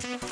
You